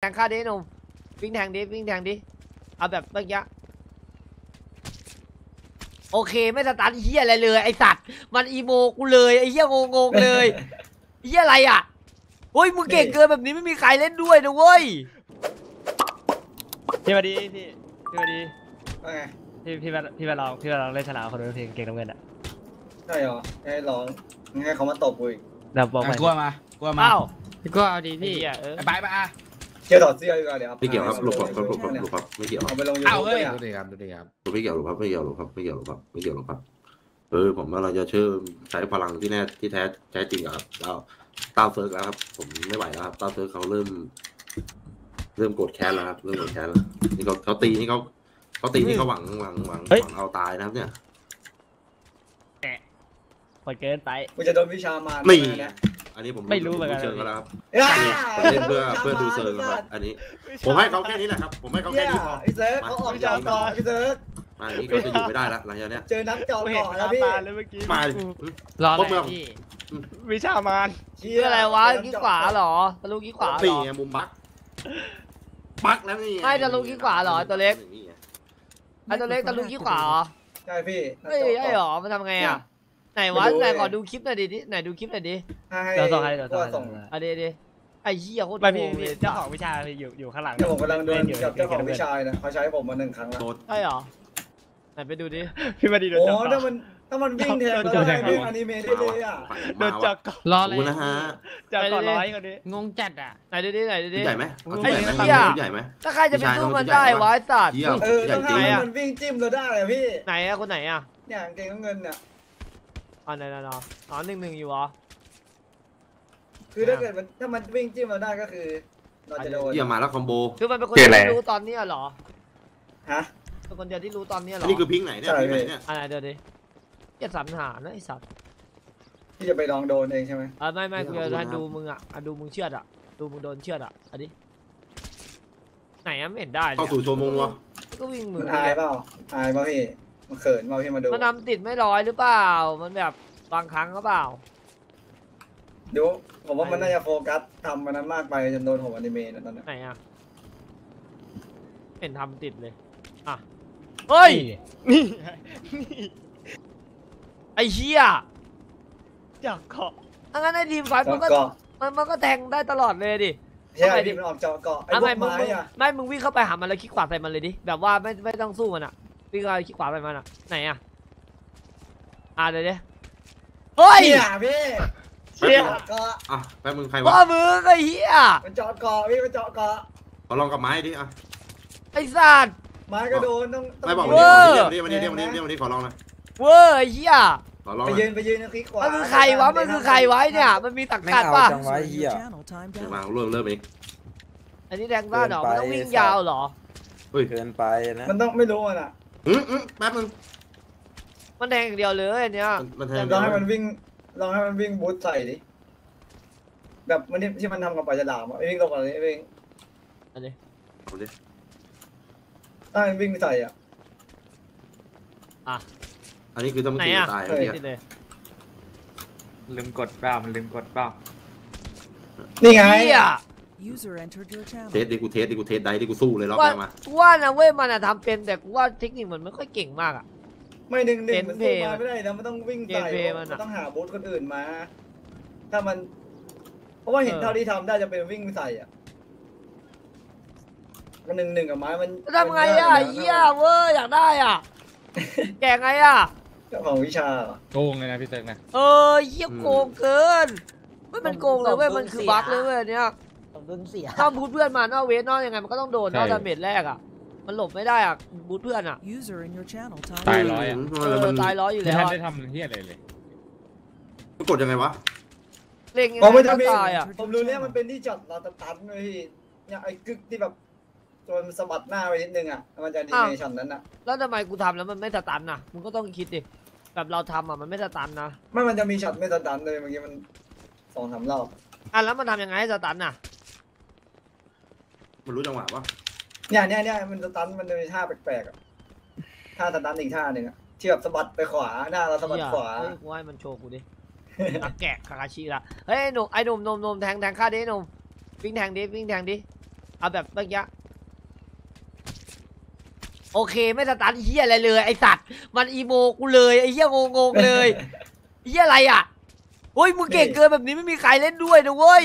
แทงข้าดิหนุ่มวิ่งแทงดิวิ่งแทงดิเอาแบบเมื่อกี้โอเค ไม่สตาร์ทเฮียอะไรเลย ไอสัตว์มันอีโมกูเลยไอเฮียงงงๆเลยเฮียอะไรอะเฮ้ยมึงเก่งเกินแบบนี้ไม่มีใครเล่นด้วยนะเว้ยพี่มาดีพี่พี่มาดีว่าไงพี่พี่มาพี่มาลองพี่มาลองเล่นฉลามคนดูเพลงเก่งน้ำเงินอะใช่เหรอให้ร้องให้เขามาตบกูอีกเดี๋ยวบอกใหม่กลัวมากลัวมาอ้าวพี่ก็เอาดีพี่พี่อะเออไปไปอะ เกี่ยวถอดเสื้อดีกว่าเดี๋ยวไม่เกี่ยวครับหลบครับเอาหลบไปครับหลบครับไม่เกี่ยวเอาไปลงยูเอาทูบเฮ้ยเนี่ยดูดีครับดูดีครับไม่เกี่ยวหรอกครับไม่เกี่ยวหรอกครับไม่เกี่ยวหรอกครับไม่เกี่ยวหรอกครับเออผมว่าเราจะเชื่อใช้พลังที่แน่ที่แท้แท้จริงอะครับแล้วต้าเซิร์กแล้วครับ ผมไม่ไหวแล้วครับต้าเซิร์กเขาเริ่ม เริ่มโกรธแค้นแล้วครับเริ่มโกรธแค้นแล้วนี่เขาเขาตีนี่เขาเขาตีนี่เขาหวังหวังหวังหวังเอาตายนะครับ เนี่ยปดเกินไป กูจะโดนวิชามารนี่นะ อันนี้ผมไม่รู้เหมือนกัน เชิงแล้วครับอ้าผมเล่นเพื่อเพื่อดูเซิร์กครับอันนี้ ผมให้เขาแค่นี้แหละครับ ผมให้เขาเหี้แค่ยนี้พอพี่เซิร์ฟเขาออกจอก่อนพี่เซิร์ฟมาอันนี้เขาจะอยู่ไม่ได้ละหลังจากเนี้ยเจอนัดจอกูเห็นก่อนตาแล้วพี่ตาเลยเมื่อกี้มารอพวกอะไรเมืองพี่วิชามานเชี่คืออะไรวะกี้ขวาเหรอทะลุกี้ขวาเหรตีอไงมุมบักบักแล้วนี่งไม่ทะลุขี้ขวาเหรอตัวเล็กไอตัวเล็กทะลุกี้ขวาเหรอใช่พี่นัดเฮ้ยจอก่อนใช่เหรอมันทำไงอะ ไหนวะไม่รู้ไหนเลยขอดูคลิปหน่อยดิดิไหนดูคลิปหน่อยดิให้เดี๋ยวส่งให้เดี๋ยวส่งให้ ส่งอะเดี๋ยวเดี๋ยวไอ้เหี้ยโคตรไม่โกพี่งเลพี่ยเจ้าของวิชาอยู่อยู่ข้างหลังเดี๋ยวผมกำลังโดนอยู่กับเจ้าของยู่วิชานะเขาใช้ผมมาหนึ่งครั้งแล้วโดนใช่เหรอไหนไปดูดิพี่มาดีโดนโอ้จับ ถ้ามันถ้ามันวิ่งแทนโดก็นจัได้บวิ่งอนิเมะได้เลยอะโดนจับก่อนรออะไรดูนะฮะจับก่อนร้อยคนนี้ งงจัดอะ ไหนดูดิไหนดูดิใหญ่ไหมเอาไอ้ที่ใหญ่ไหมเหี้ยที่ใหญ่ไหม ถ้าใครจะไปสู้มันได้วะไอ้สัตว์เยี่ยมเออใหญ่ต้องจริงทำให้มันวิ่งจิ้มเราได้อะพี่ไหนอะคนไหนอะเนี่ยกางเกงน้ำเงินเนี่ย อ๋อไหนไหนไหนอ๋อหนึ่งหนึ่งอยู่เหรอ คือถ้าเกิดมันถ้ามันวิ่งจิ้มเราได้ก็คือเราจะโดนเยี่ยมมาแล้วคอมโบ คือมันเป็นคนเดียวที่รู้ตอนเนี้ยเหรอฮะ เป็นคนเดียวที่รู้ตอนเนี้ยเหรอัอนนี้คือพิงค์ไหนเนี่ยใช่ พิงค์ไหนเนี่ยอันไหนเดี๋ยวดิอย่าสรรหานะไอ้สัตว์ที่จะไปลองโดนเองใช่ไหมอะไม่ไม่กูจะให้ดูมึงอะอะดูมึงเชือดอะดูมึงโดนเชือดอะอันนี้ไหนอะไม่เห็นได้เลยเข้าอะสู่โชว์มงวะก็วิ่งมืมัอนอายเปล่าอายเปล่าพี่ มันเขินเปล่าพี่มาดูมันทำติดไม่ร้อยหรือเปล่า มันแบบบางครั้งก็เปล่าเดี๋ยวผมว่ามันน่าจะโฟกัสทำมันนั้นมากไปจนโดนผมอนิเมะนะตอนนั้นไหนอะเห็นทำติดเลย อะเฮ้ย นี่ ไอ้เหี้ยจับเกาะถ้างั้นในทีมไฟท์จอมันก็เกาะมันมันก็แทงได้ตลอดเลยดิใช่ทำไมดิที่มันออกจอเกาะไอ้อะพวไม่กมึงไม้มึงอะไม่ มึงวิ่งเข้าไปหามันแล้วคลิกขวาใส่มันเลยดิ แบบว่าไม่ไม่ต้องสู้มันอะ วิ่งเข้าไปคลิกขวาใส่มันอะไหนอะอะเดี๋ยวดิเฮ้ยเนี่ยพี่เชี่ยจอเกาะอะแป๊บมึงใครพ่อวะมึงไอ้เหี้ยมันเจาะเกาะพี่มันเจาะเกาะขอลองกับไม้ดิอะไอ้สัตว์ไม้ก็โดนต้องต้ไม่บอกงวันเอนี้อวันนี้วันนี้วันนี้วันนี้วันนี้ขอลองนะเวอร์ไอ้เหี้ยขอลองไปนะยืนไปยืนนะคลิกขวามันคือใครวะมันคือใครวะไอ้เนี่ยมันมีตักกัดป่ะจังไว้เหี้ยเดี๋ยวมาเริ่มเริ่มเองอันนี้แทงได้เหรอมันต้องวิ่งยาวเหรอเกินไปนะมันต้องไม่รู้มันอะ อืมอืมแป๊บนึง มันแทงอย่างเดียวเลยอันเนี้ย มันแทนลองให้มันวิ่งลองให้มันวิ่งบูทใส่ดิ แบบมันที่ที่มันทำกับปลาฉลามอะวิ่งลงมาเลยวิ่งอันนี้ เอาดิถ้ามันวิ่งใส่อะ อันนี้คือต้องมันไหนตีอะ ตายเฮ้ไอ้ยเหี้ยติดเลยลืมกดเปล่ามันลืมกดเปล่านี่ไงเหี้ย User entered your channel. เทสดิกูเทสดิกูเทสได้ดิกูสู้เลยรอบว่าแรกมากูว่านะเว้ยมันอะทำเป็นแต่กูว่าเทคนิคมันไม่ค่อยเก่งมากอะ ไม่หนึ่งหนึ่งเป็นมันเพสู้ย์มาไม่ได้นะมันต้องวิ่งใส่เกมเพย์มันอะมันต้องหาบูทคนอื่นมา ถ้ามัน เพราะว่าเห็นเออ เท่าที่ทำได้จะเป็นวิ่งใส่อะมันหนึ่งหนึ่งกับไม้มันแล้วทำไงอะไอ้เหี้ยเว้ยอยากได้อะแกไงอะเจ้าของวิชาเหรอโกงเลยนะพี่เซิร์กนะ เออเหี้ยโกงเกินไม่มันโกงเลยเว้ยมันคือบั๊กเลยเว้ยอันเนี้ย สมดุลเสียถ้าบูทเพื่อนมานอกเวทนอกยังไงมันก็ต้องโดนนอกดาเมจแรกอะมันหลบไม่ได้อะบูทเพื่อนอะ User in your channel ตาย timed ร้อยอะมเอมัอนตายร้อยอยู่ไม่แล้วทันอะได้ทำเฮียอะไรเลย มันกดยังไงวะ เล่งยังผมไงไม่ก็ทำเองตายอะผมรู้เนี่ยมันเป็นที่จอดเราตะตันเลยพี่เนี่ยไอ้กึกที่แบบจนสะบัดหน้าไปนิดนึงอะ มันจะดีเนชั่นนั้นอะแล้วทำไมกูทำแล้วมันไม่สตันนะมึงก็ต้องคิดดิแบบเราทำอะมันไม่สตันนะไม่มันจะมีช็อตไม่สตันเลยเมื่อกี้มันสองสามรอบอะแล้วมันทำยังไงให้สตันน่ะ มันรู้จังหวะปะเนี่ยเนี่ยเนี่ยมันสตันมันจะมีท่าแปลกๆอะท่าสตันอีกท่าหนึ่งอะที่แบบสะบัดไปขวาหน้าเราสะบัดขวาเฮ้ยกูให้มันโชว์กูดินักแกะคาคาชิละเฮ้ยไอ้หนุ่มไอ้หนุ่มหนุ่มหนุ่มแทงแทงข้าดิหนุ่มวิ่งแทงดิวิ่งแทงดิเอาแบบเมื่อกี้โอเคไม่สตันเฮียอะไรเลย ไอสัตว์มันอีโมกูเลยไอเฮียงงงๆเลยเฮียอะไรอะเฮ้ยมึงเก่งเกินแบบนี้ไม่มีใครเล่นด้วยนะเว้ย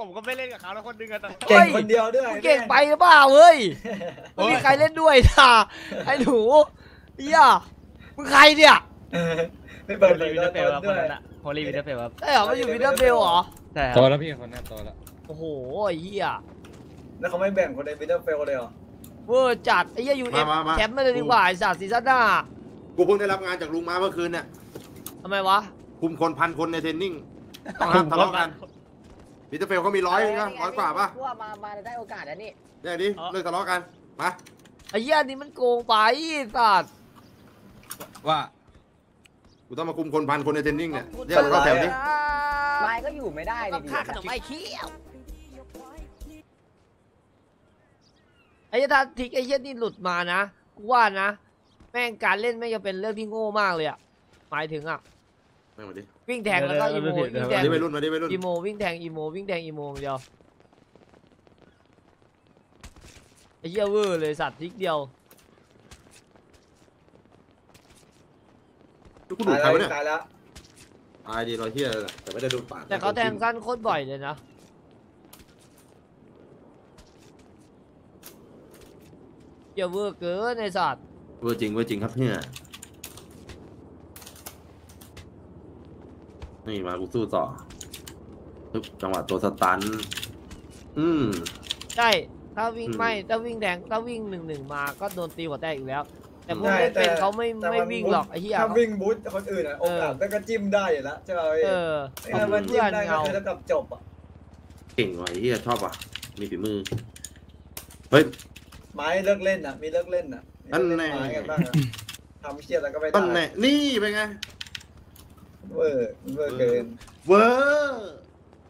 ผมก็ไม่เล่นกับเขาแล้วคนหนึงอะแต่เก่งคนเดียวด้วยมึงเก่งไปหรือเปล่าเฮ้ยไม่มีใครเล่นด้วยนะไอ้หนูเฮียมึงใครเนี่ยเออไม่โฮเปิดเลลียวินเทอร์เฟลครับด้ควนยนั้นอะโฮลีวินเทอร์เฟลครับได้เหรอมาอยู่วินเทอร์เฟลเหรอใช่คโตรับแล้วพี่คนเนี้ยโตแล้วโอ้โหไอ้เฮียแล้วเขาไม่แบ่งคนในวินเทอร์เฟลเลยเหรอเวอร์จัดไอ้เฮียยูเอ็มมามามาแชมป์มาเลยดีกว่าไอ้สัตว์ซีซั่นหน้ากูเพิ่งได้รับงานจากลุงมาเมื่อคืนเนี่ยทำไมวะคุมคนพันคนในเทรนนิ่งต้องห้ามทะเลาะกัน มิสเตอร์เฟลเขามีร้อยนะร้อยกว่าป่ะว่ามา มาได้โอกาสแล้วนี่เนี่ยดิเลิกทะเลาะกันมาไอ้เหี้ยนี่มันโกงไปสัตว์ว่ากูต้องมาคุมคนพันคนในเทรนนิ่งเนี่ยเรียกมันเข้าแถวดิไม้ก็อยู่ไม่ได้ต้องค่าขนมไอ้เขี้ยวไอ้เหี้ยถ้าทิกไอ้เหี้ยนี่หลุดมานะ กูว่านะ แม่งการเล่นแม่งจะเป็นเรื่องที่โง่มากเลยอะหมายถึงอะ ไม่มาดิวิ่งแทงแล้วก็ emo วิ่งแทงมางดิไปรุ่นมาดิไปรุ่น emo วิ่งแทง emo วิ่งแทง emo อย่างเดียวไอ้เหี้ยเวอร์เลยสัตว์ trick เดียวกูดูดใครวะเนี่ยตายแล้วตายดีรอยเที่ยแต่ไม่ได้ดูดปากแต่เขาแทงสั้นโคตรบ่อยเลยนะเหี้ยเวอร์เกินไอ้สัตว์เวอร์จริงเวอร์จริงครับเนี่ย นี่มากูสู้ต่อปึ๊บจังหวะตัวสตัน อืม ใช่ ถ้าวิ่งอืม ไม่ถ้าวิ่งแดงถ้าวิ่งหนึ่งหนึ่งมาก็โดนตีหัวแตกอีกแล้ว แต่พวกใช่ไม่เป็นแต่เขาไม่แต่ไม่มันวิ่งบูทหรอกไอ้เหี้ย ถ้าวิ่งบูทคนอื่นอะโอกาสก็จิ้มได้อยู่แล้วใช่ไหมพี่เออถ้ามันจิ้มได้ก็เงาคือเท่ากับจบอะเก่งว่ะไอ้เฮียชอบว่ะ มีฝีมือ เฮ้ย ไม้เลิกเล่นอะมีเลิกเล่นอะมีอันเลิกแน่เล่นไม้กันบ้างอะทำเชียอะไรก็ไม่ต้นได้แน่นี่เป็นไง เวอร์เวอร์เกิน เวอร์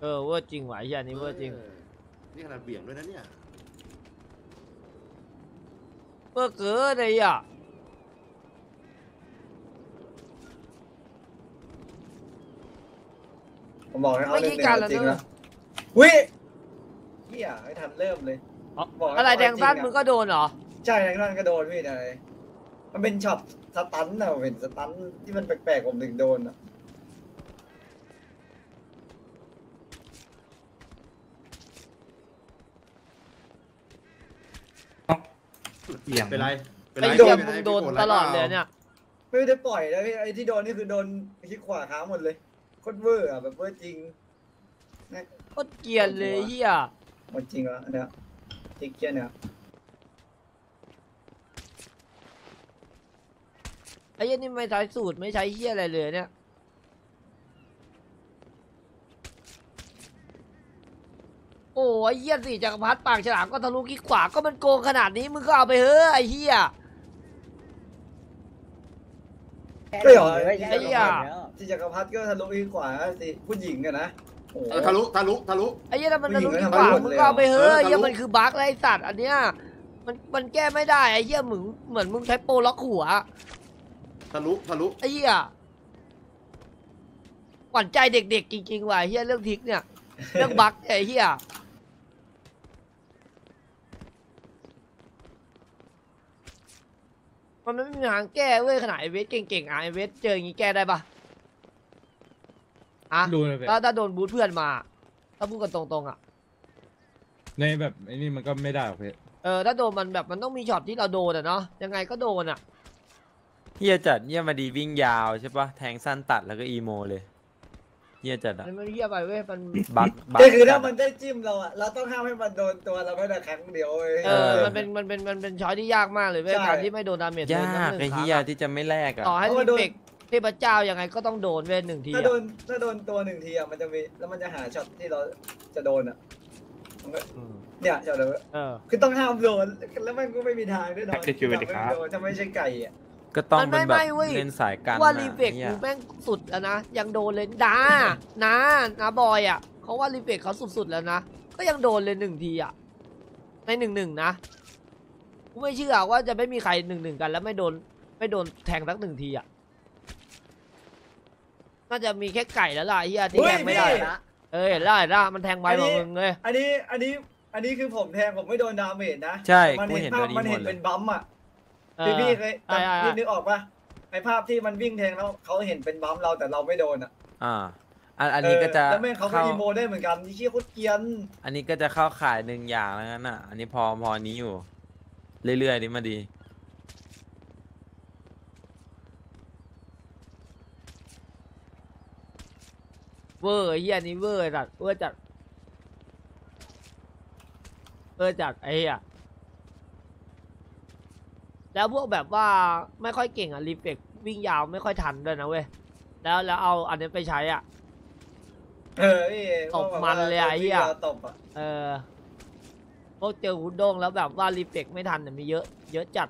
เออเวอร์จริงว่ะไอ้เหี้ยนี่เวอร์จริงนี่ขนาดเบี่ยงด้วยนะเนี่ย เวอร์เกินไอ้เหี้ยผมบอกให้เขาไม่เล่นคิดเล่การนแล้วจริงเนนะอะวิเฮียไม่ทันเริ่มเลยอ๋อบอกให้อะไรเขาแดงสั้นจริงอะมึงก็โดนเหรอใช่แดงสั้นก็โดนพี่นายมันเป็นช็อตสตันน่ะผมเห็นสตันที่มันแปลกๆผมถึงโดนอะ อียง เป็นไร เป็นไอ้ไรเหี้ยป็นมึไรงโดนเป็ตไรลอดปาเลยเนี่ย ไม่ได้ปล่อยนะพี่ไอ้ที่โดนนี่คือโดนคิดขวาค้างหมดเลยโคตรเวอร์อะแบบเวอร์จริงโคตรเกลียดเลยไอ้เหี้ยหมดจริงอะเนี่ยจริงเกี้ยเนี่ยไอ้เหี้ยนี่ไม่ใช้สูตรไม่ใช้เหี้ยอะไรเลยเนี่ย อ้ไอ้เหี้ยสี่จักรพรรดิปากฉลามก็ทะลุคิกขวาก็มันโกงขนาดนี้มึงก็เอาไปเฮ้อะไอ้เหี้ย ก็เหรอไอ้เหี้ย ที่จักรพรรดิก็ทะลุอีกขวาสิผู้หญิงอะนะโอ้โห เออทะลุทะลุทะลุ ไอ้เหี้ยถ้ามันทะลุผู้หญิคิงกขวาไม่ทำได้หมดมึงเลยก็เอาไปเฮ้อะเออไอ้เหี้ยทะลุมันคือบั๊กไรไอ้สัตว์อันเนี้ยมันมันแก้ไม่ได้ไอ้เหี้ยมึงเหมือนมึงใช้โปรล็อกหัว ทะลุทะลุ ไอ้เหี้ยหวั่นใจเด็กๆจริงๆว่ะไอ้เหี้ยเรื่องทิกเนี่ย เรื่องบั๊กเนี่ยไอ้เหี้ย มันไม่มีทางแก้เว้ยขนาดไอเวสเก่งๆอะไอเวสเจออย่างงี้แก้ได้ปะอะดูเลยเว้ยถ้าถ้าโดนบูทเพื่อนมา ถ้าพูดกันตรงๆอะ ในแบบไอ้นี่มันก็ไม่ได้หรอกพี่เออถ้าโดนมันแบบมันต้องมีช็อตที่เราโดนอะเนาะยังไงก็โดนอะ เฮียจัดเฮียมาดีวิ่งยาวใช่ปะแทงสั้นตัดแล้วก็ emo เลย เฮียจัดอะมันไม่เหี้ยไปเว้ยมัน bug bug ก็คือถ้าจัดมันได้จิ้มเราอะเราต้องห้ามให้มันโดนตัวเราแค่แต่ครั้งเดียวเว้ยเออมันเป็นมันเป็นมันเป็นช้อยที่ยากมากเลยเว้ยใช่การที่ไม่โดนดาเมจเลยยากทั้งหไอ้นึ่งคเฮีรั้งยอะที่จะไม่แลกอะต่อให้เพราะมีว่าโดนเฟกเทพเจ้ายังไงก็ต้องโดนเว้ยหนึ่งทีถ้าอะโดนถ้าโดนตัวหนึ่งทีอะมันจะมีแล้วมันจะหาช็อตที่เราจะโดนอะมันก็อืมเนี่ยช็อตเลยเออคือต้องห้ามโดนแล้วมันก็ไม่มีทางด้วยนอน Active ที่ Security เราไม่โดนถ้าไม่ใช่ไก่อะ ก็ต้องมันเป็นไม่แบบไม่เว้ยเล่นสายกันว่าน่ะรีเฟกเหี้ยกูแม่งสุดแล้วนะ ยังโดนเลยด้านะนะบอยอะเขาว่ารีเฟกเขาสุดๆแล้วนะ ก็ยังโดนเลยหนึ่งทีอะ ในหนึ่งหนึ่งนะกูไม่เชื่อว่าจะไม่มีใครหนึ่งหนึ่งกัน แล้วไม่โดนไม่โดนแทงสักหนึ่งทีอะ น่าจะมีแค่ไก่แล้วล่ะไอ้เฮียที่แทงไม่ได้เฮ้ยพี่นะเออเห็นได้เห็นได้มันแทงไวกว่ามึงเลยอันนี้อันนี้อันนี้คือผมแทงผมไม่โดนดาเมจนะ ใช่มันกูเห็นเห็นภาโดพนอีมันโมเห็นเลเป็ยนบัมป์อะเออ พี่พี่เคยใช่ใช่พี่นึกออกปะไอภาพที่มันวิ่งแทงแล้วเขาเห็นเป็นบัมป์เราแต่เราไม่โดนอะอ่าอันอันนี้ก็จะเออแล้วแม่งเขาก็เข้า emo ได้เหมือนกันที่เหี้ยโคตรเกรียนอันนี้ก็จะเข้าข่ายหนึ่งอย่างแล้วงั้นอะ อันนี้พอพอนี้อยู่ เรื่อยๆนี่มาดี เวอร์ไอ้เฮียนี่เวอร์จัดเวอร์จัดเวอร์จัดไอ้เฮีย แล้วพวกแบบว่าไม่ค่อยเก่งอะรีเฟกวิ่งยาวไม่ค่อยทันด้วยนะเว้ยแล้วแล้วเอาอันนี้ไปใช้อะ เออพี่ตบมันเลยอะไอ้เหี้ยตบอะเออพวกเจอฮุดโดงแล้วแบบว่ารีเฟกไม่ทันเนี่ยมีเยอะ เยอะจัด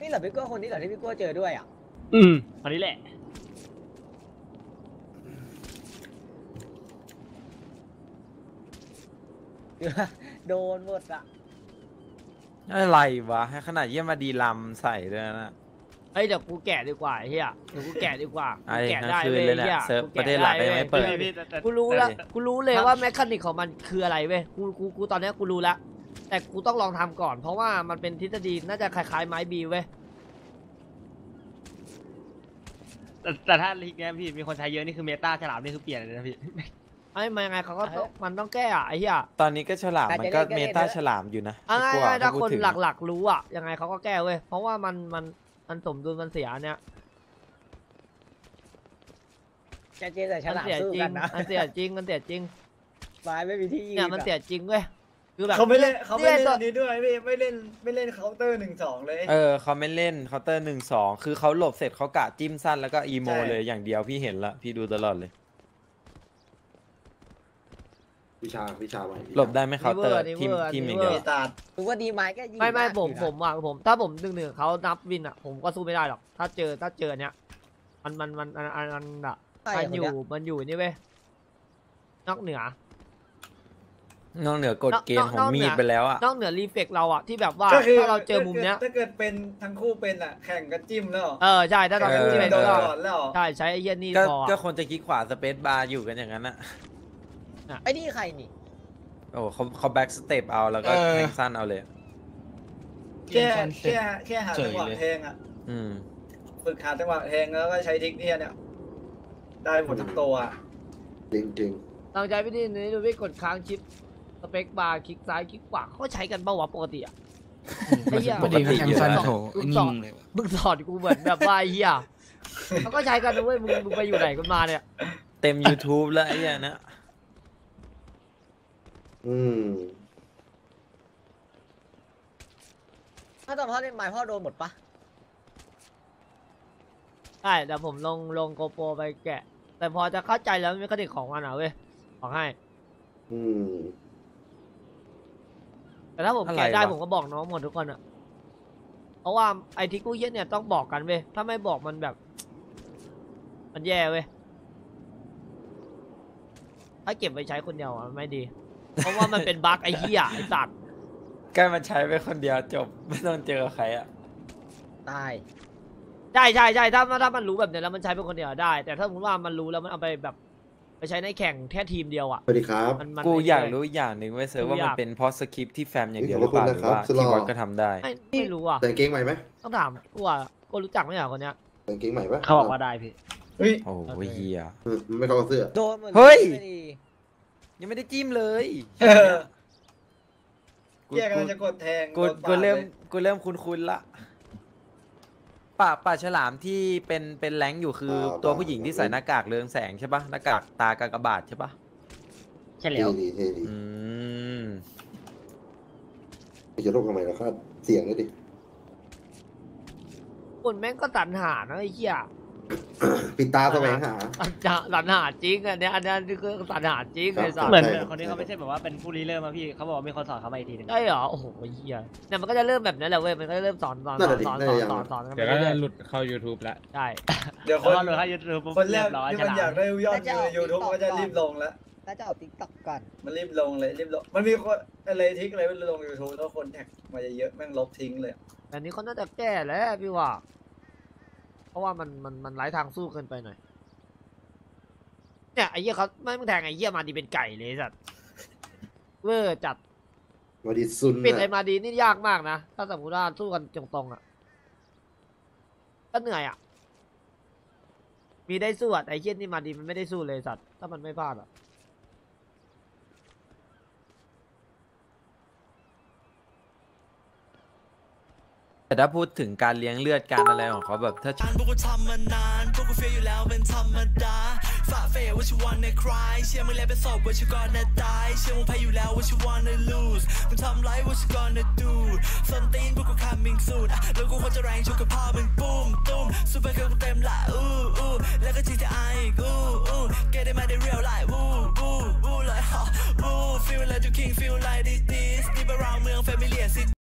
นี่เหรอพี่กัวคนนี้เหรอที่พี่กัวเจอด้วยอะ อืมอันนี้แหละ โดนหมดอะอะไรวะให้ขนาดเยี่ยมมาดีลำใส่ด้วยนะ เฮ้ยเดี๋ยวกูแกะดีกว่าไอ้เฮียเดี๋ยวกูแกะดีกว่าไอ้กูแกะทั้งได้คืนเว้ยเลยแหละเฮียเซิร์ฟกูประแกะเทศหลักได้ยังเว้ไม่ยเปิดพี่พี่แต่แต่กูรู้แล้วได้ดิกูรู้เลยว่าแมคานิกของมันคืออะไรเว้ยกูกูกูตอนเนี้ยกูรู้แล้วแต่กูต้องลองทำก่อน เพราะว่ามันเป็นทฤษฎีน่าจะคล้ายๆไม้บีเว้ยแต่แต่ถ้าลีกเนี้ยพี่มีคนใช้เยอะนี่คือเมตาฉลามนี่คือเปลี่ยนเลยนะพี่ ไอ้มายังไงเขาก็ต้องมันต้องแก้อะไอ้เหี้ยตอนนี้ก็ฉลามมันก็เมตาฉลามอยู่นะเอาพี่ง่ายกลัวๆถ้าพูดคนถึงหลักๆรู้อะยังไงเขาก็แก้เว้ยเพราะว่ามันมันมันสมดุลมันเสียเนี่ยแกเจอแต่ฉมันลามเสียสู้จริกังนนะมันเสียจริงมันเสียจริงไม้ไม่มีที่ยืนเนี่ยมันอะเสียจริงเว้ยคือแบบเขาไม่เล่นเขาไม่เล่นเนี่ยอันนี้ด้วยพี่ไม่เล่นไม่เล่นเคาน์เตอร์หนึ่งสองเลย เออเขาไม่เล่นเคาน์เตอร์หนึ่งสองคือเขาหลบเสร็จเขากะจิ้มสั้นแล้วก็อีโมใช่ เลยอย่างเดียวพี่เห็นละพี่ดูตลอดเลย วิชาวิชาไว้หลบได้ไหมเคาน์เตอร์นี่ทีมเวอร์ทีมนี่อย่างเวอร์เดียวมีตาดมึงว่าดีไม้ก็ยิงไม่ไม่ากผมอยู่นะผมอะผม ถ้าผมหนึ่งหนึ่งเขานับวินอะผมก็สู้ไม่ได้หรอก ถ้าเจอถ้าเจอเนี้ยมันมันมันมันมันมันอะใช่มันคนอยู่เนี้ยมันอยู่นี่เว้ยนอกเหนือนอกเหนือกฎเกณฑ์ของนอกเหนือมีดไปแล้วอะนอกเหนือรีเฟกเราอะที่แบบว่าก็คือถ้าเราเจอมุมเนี้ยถ้าเกิดเป็นทั้งคู่เป็นอะแข่งกันจิ้มแล้วเออใช่ถ้าเราเออจิ้มโดเป็นนก็ก่อนแล้วใช่ใช้ไอ้เหี้ยนี่ก็พอก็อะคนจะคลิกขวา spacebar อยู่กันอย่างนั้นอะ ไอ้นี่ใครนี่ โอ้เขาเขา backstep เอาแล้วก็แทงสั้นเอาเลยแค่แค่แค่หาจังหวะแทงอะ อืม ฝึกหาจังหวะแทงแล้วก็ใช้ trick เนี่ยเนี่ย ได้หมดทั้งตัวอะจริงจริงลองใช้วิธีนี้ดูพี่กดค้าง shift spacebar คลิกซ้ายคลิกขวาเขาก็ใช้กันเปล่าวะปกติอะ ไอ้เหี้ย ปกติอยู่แล้วมึงสอนมึงสอนกูเหมือนแบบว่าไอ้เหี้ยเขาก็ใช้กันนะเว้ยมึงมึงไปอยู่ไหนกันมาเนี่ย เต็ม YouTube แล้วไอ้เหี้ยนะ อืม ถ้าตอนพ่อเล่นไม้พ่อโดนหมดปะใช่เดี๋ยวผมลงลงโกโปรไปแกะ แต่พอจะเข้าใจแล้วมันก็ติของมันอะเว้ยบอกให้ อืม แต่ถ้าผมอะไรแกะได้วะ ผมก็บอกน้องหมดทุกคนอะเพราะว่าไอทิกกูเย็นเนี่ยต้องบอกกันเว้ย ถ้าไม่บอกมันแบบ มันแย่เว้ย ถ้าเก็บไปใช้คนเดียวอะไม่ดี เพราะว่ามันเป็นบั๊กไอ้เหี้ยไอ้สัตว์ใกล้มันใช้ไปคนเดียวจบไม่ต้องเจอใครอะตายใช่ใช่ใช่ถ้าถ้ามันรู้แบบเนี้ยแล้วมันใช้เป็นคนเดียวได้ แต่ถ้าสมมติว่ามันรู้แล้วมันเอาไปแบบ ไปใช้ในแข่งแค่ทีมเดียวอะสวัสดีครับมันมัน กูไม่อยากได้รู้อย่างหนึ่งไว้ยเซิร์ฟกูว่าอยากมันเป็นเพราะสคริปต์ที่แฟมอย่างเดียวหขรืออบคุเปณล่าหนะรือครับว่าสลอที่บอสก็ทำได้ ไม่ไม่รู้อะแต่งเกงใหม่ไหมต้องถามกูอะกูรู้จักไหมอะคนเนี้ยแต่งเกงใหม่ปะเขาบอกว่าได้พี่เฮ้ยโอ้โอเคยเฮียอืมไม่เข้ากับเสื้อ โดนหมดเฮ้ย ไม่ดี ยังไม่ได้จิ้มเลยเออกูแกกำลังจะกดแทงกูโดนปากูดเริ่มลยกูเริ่มคุ้นๆละป่าป่าฉลามที่เป็นเป็นแรงค์อยู่คือตัวผู้หญิงที่ใส่หน้ากากเรืองแสงใช่ปะหน้ากากตากากบาทใช่ปะใช่เท่แล้วดีเท่ดีอืมจะลบทำไมล่ะครับ เสียงเลยดิคนแม่งก็ตันหานะไอ้เหี้ย ปิดตาแสวงหาตันหาตันหาจริงอันเนี้ยอันเนี้ยคือตันหาจริงครับ ไอ้สัสเหมือนใช่ครับ คนนี้เขาไม่ใช่แบบว่าเป็นผู้ริเริ่มมาพี่เขาบอกว่ามีคนสอนเขามาอีกทีหนึง ได้เหรอโอ้โหไอ้เหี้ยเนี่ยมันก็จะเริ่มแบบนั้นแหละเว้ยมันก็จะเริ่มสอนสอนนั่สนอนแหละดิสอนน่าสอนจะยังสอนสอนกันไปเดี๋ยวก็เรื่อยหลุดเข้า YouTube แล้วๆใช่เดี๋ยวคแล้วนก็เลยให้ยูทูบคนแรเรีกยบร้อยที่ฉมันลาอยากมได้ยอดแล้วจะวิวเอายูทูบ TikTok ก็จะรีบลงแล้ว น่าจะเอา TikTok ก่อน มันรีบลงเลยรีบลง มันมีคนอะไร trick อะไรมันลงยูทูบแล้วคนแท็กมาเยอะๆแม่งลบทิ้งเลย แต่นี้เขาน่าจะแก้แล้วพี่ว่าเพ ราะว่ามันมันมันไร้ทางสู้เกินไปหน่อย เนี่ยไอ้เหี้ยเขาไม่มึงแทงไอ้เหี้ยมาดีเป็นไก่เลยไอ้สัตว์เวอร์จัดมาดิซุนปิดไอ้นะมาดีนี่ยากมากนะถ้าสมมติว่าสู้กันตรงๆอะก็เหนื่อยอะมีได้สู้อะแต่ไอ้เหี้ยนี่มาดีมันไม่ได้สู้เลยสัตว์ถ้ามันไม่พลาดอะ แต่ถ้าพูดถึงการเลี้ยงเลือดการอะไรของเขาแบบถ้าพวกกูทำมานานพวกกูเฟียอยู่แล้วเป็นธรรมดาฝ่าเฟยว่าชิวันในคลายเชื่อมึงแล้วเป็นศพว่าชิวก่อนนะตายเชื่อมึงแพ้อยู่แล้วว่าชิวันใน lose มึงทำไรว่าชิก่อนนะ do ส้นตีนพวกกู coming soon แล้วกูควรจะแรงชกกับพ่อมึงปุ้มตุ้มซูเปอร์เกิร์ลกูเต็มละอู้อู้แล้วก็ GTI อีกอู้อู้ get it มาได้ real life วู้วู้วู้เลยฮะวู้ feel like you king feel like this this deep around เมือง familiar city